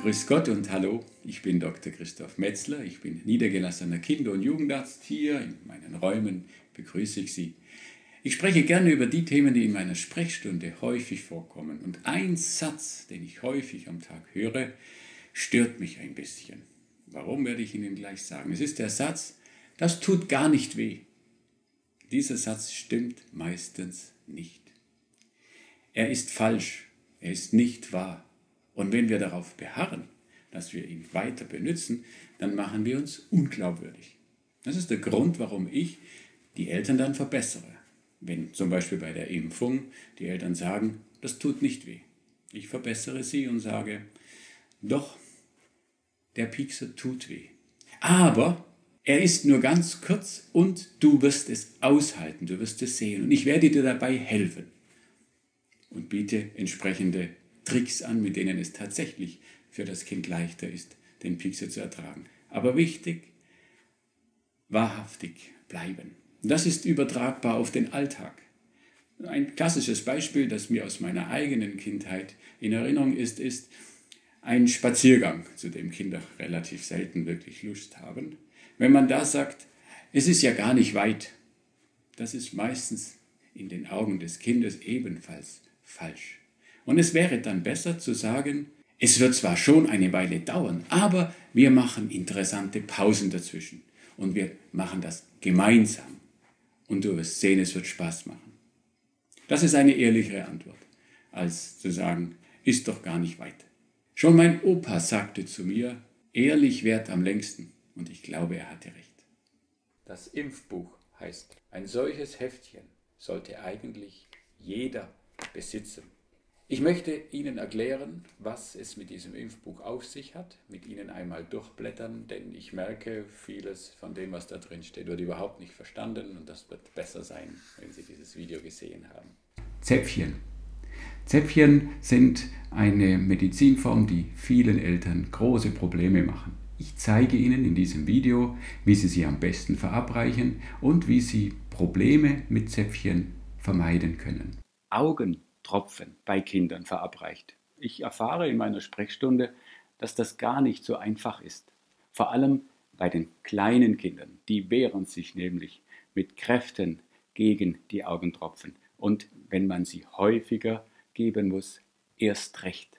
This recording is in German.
Grüß Gott und hallo, ich bin Dr. Christoph Metzler, ich bin niedergelassener Kinder- und Jugendarzt. Hier in meinen Räumen begrüße ich Sie. Ich spreche gerne über die Themen, die in meiner Sprechstunde häufig vorkommen. Und ein Satz, den ich häufig am Tag höre, stört mich ein bisschen. Warum werde ich Ihnen gleich sagen? Es ist der Satz, das tut gar nicht weh. Dieser Satz stimmt meistens nicht. Er ist falsch, er ist nicht wahr. Und wenn wir darauf beharren, dass wir ihn weiter benutzen, dann machen wir uns unglaubwürdig. Das ist der Grund, warum ich die Eltern dann verbessere. Wenn zum Beispiel bei der Impfung die Eltern sagen, das tut nicht weh. Ich verbessere sie und sage, doch, der Piekser tut weh. Aber er ist nur ganz kurz und du wirst es aushalten, du wirst es sehen und ich werde dir dabei helfen. Und biete entsprechende Tricks an, mit denen es tatsächlich für das Kind leichter ist, den Piekser zu ertragen. Aber wichtig, wahrhaftig bleiben. Das ist übertragbar auf den Alltag. Ein klassisches Beispiel, das mir aus meiner eigenen Kindheit in Erinnerung ist, ist ein Spaziergang, zu dem Kinder relativ selten wirklich Lust haben. Wenn man da sagt, es ist ja gar nicht weit, das ist meistens in den Augen des Kindes ebenfalls falsch. Und es wäre dann besser zu sagen, es wird zwar schon eine Weile dauern, aber wir machen interessante Pausen dazwischen und wir machen das gemeinsam. Und du wirst sehen, es wird Spaß machen. Das ist eine ehrlichere Antwort, als zu sagen, ist doch gar nicht weit. Schon mein Opa sagte zu mir, ehrlich währt am längsten. Und ich glaube, er hatte recht. Das Impfbuch heißt, ein solches Heftchen sollte eigentlich jeder besitzen. Ich möchte Ihnen erklären, was es mit diesem Impfbuch auf sich hat, mit Ihnen einmal durchblättern, denn ich merke, vieles von dem, was da drin steht, wird überhaupt nicht verstanden und das wird besser sein, wenn Sie dieses Video gesehen haben. Zäpfchen. Zäpfchen sind eine Medizinform, die vielen Eltern große Probleme machen. Ich zeige Ihnen in diesem Video, wie Sie sie am besten verabreichen und wie Sie Probleme mit Zäpfchen vermeiden können. Augen Tropfen bei Kindern verabreicht. Ich erfahre in meiner Sprechstunde, dass das gar nicht so einfach ist. Vor allem bei den kleinen Kindern. Die wehren sich nämlich mit Kräften gegen die Augentropfen. Und wenn man sie häufiger geben muss, erst recht.